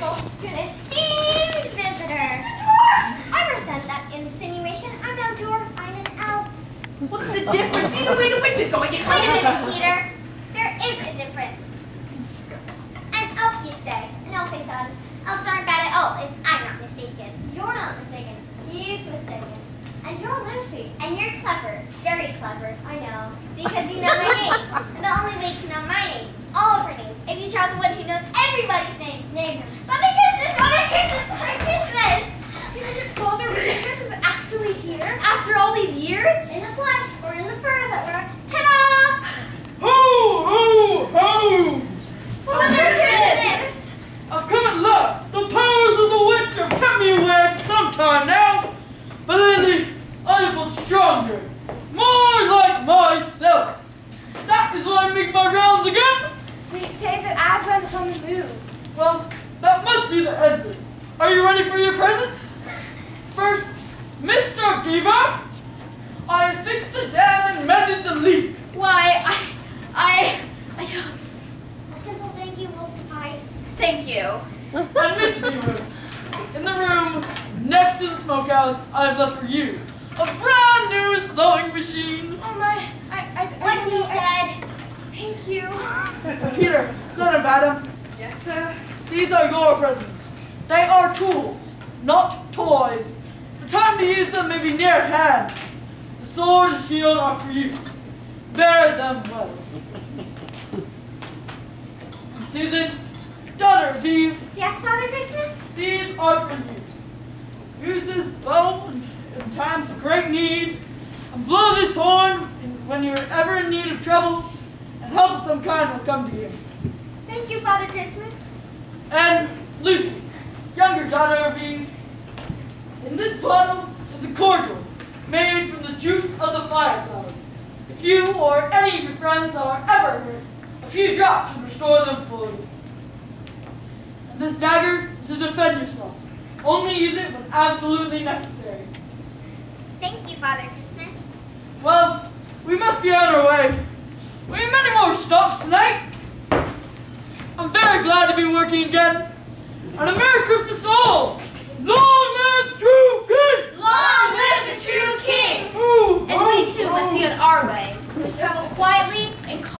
wonderful, good esteemed visitor. I resent that insinuation. I'm no dwarf, I'm an elf. What's the difference? Either way, the witch is going to Wait a minute, Peter. There is a difference. An elf, you say. An elf, I son. Elves aren't bad at all, if I'm not mistaken. You're not mistaken. He's mistaken. And you're Lucy. And you're clever. Very clever. I know. Because you know my name. And the only way you can know my name, all of names, if you are the one who knows everybody's name, name him. Actually here? After all these years? In the flesh, or in the furs that were. Ta-da! Ho, ho, ho! Father Christmas! I've come at last. The powers of the witch have kept me away for some time now. But lately, I feel stronger. More like myself. That is why I make my rounds again. They say that Aslan is on the move. Well, that must be the answer. Are you ready for your presents? First, Mr. Beaver, I fixed the dam and mended the leak. Why, I, I, I don't. A simple thank you will suffice. Thank you. And Miss Beaver, in the room next to the smokehouse, I've left for you a brand new sewing machine. Oh my, I, I, I What don't he said. Thank you. Peter, son of Adam, Yes, sir. these are your presents. They are tools, not toys. Time to use them may be near at hand. The sword and shield are for you. Bear them well. And Susan, daughter of Eve, Yes, Father Christmas? These are for you. Use this bow in, in times of great need, and blow this horn when you're ever in need of trouble, and help of some kind will come to you. Thank you, Father Christmas. And Lucy, younger daughter of Eve, in this bottle is a cordial made from the juice of the fire flower. If you or any of your friends are ever hurt, a few drops should restore them fully. And this dagger is to defend yourself. Only use it when absolutely necessary. Thank you, Father Christmas. Well, we must be on our way. We have many more stops tonight. I'm very glad to be working again. And